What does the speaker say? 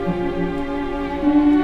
Música